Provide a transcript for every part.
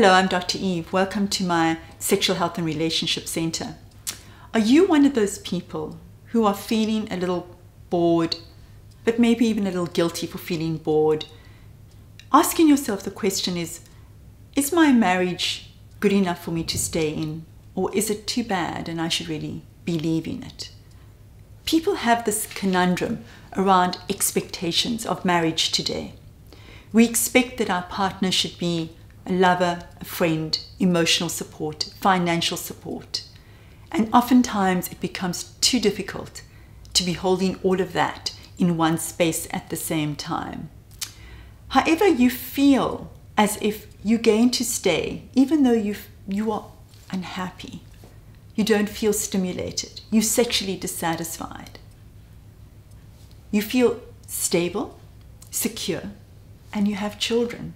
Hello, I'm Dr. Eve. Welcome to my Sexual Health and Relationship Center. Are you one of those people who are feeling a little bored, but maybe even a little guilty for feeling bored? Asking yourself the question is Is my marriage good enough for me to stay in, or is it too bad and I should really be leaving it? People have this conundrum around expectations of marriage today. We expect that our partner should be a lover, a friend, emotional support, financial support. And oftentimes it becomes too difficult to be holding all of that in one space at the same time. However, you feel as if you gain to stay, even though you you are unhappy, you don't feel stimulated, you're sexually dissatisfied. You feel stable, secure, and you have children.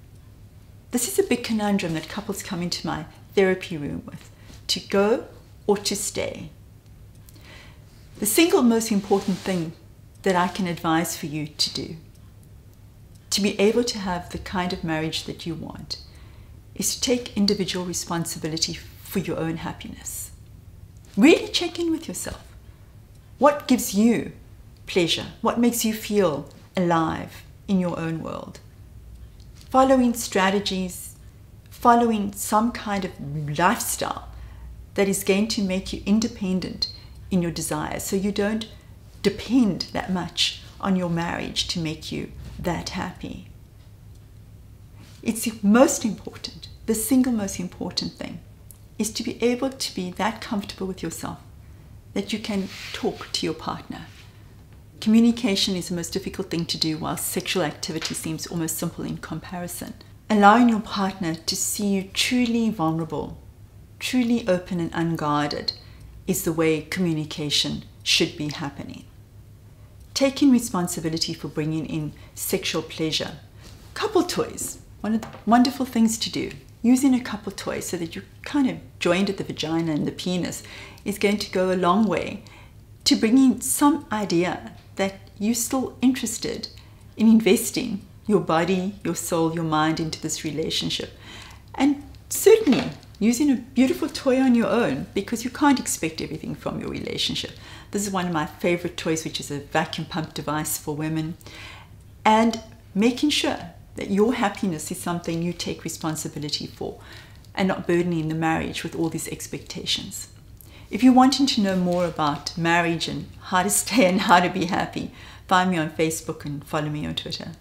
This is a big conundrum that couples come into my therapy room with to go or to stay. The single most important thing that I can advise for you to do to be able to have the kind of marriage that you want is to take individual responsibility for your own happiness. Really check in with yourself. What gives you pleasure? What makes you feel alive in your own world? Following strategies, following some kind of lifestyle that is going to make you independent in your desires so you don't depend that much on your marriage to make you that happy. It's most important, the single most important thing is to be able to be that comfortable with yourself that you can talk to your partner Communication is the most difficult thing to do, while sexual activity seems almost simple in comparison. Allowing your partner to see you truly vulnerable, truly open and unguarded, is the way communication should be happening. Taking responsibility for bringing in sexual pleasure. Couple toys, one of the wonderful things to do. Using a couple toy so that you're kind of joined at the vagina and the penis is going to go a long way to bringing some idea that you're still interested in investing your body, your soul, your mind into this relationship. And certainly using a beautiful toy on your own because you can't expect everything from your relationship. This is one of my favorite toys, which is a vacuum pump device for women. And making sure that your happiness is something you take responsibility for and not burdening the marriage with all these expectations. If you're wanting to know more about marriage and how to stay and how to be happy, find me on Facebook and follow me on Twitter.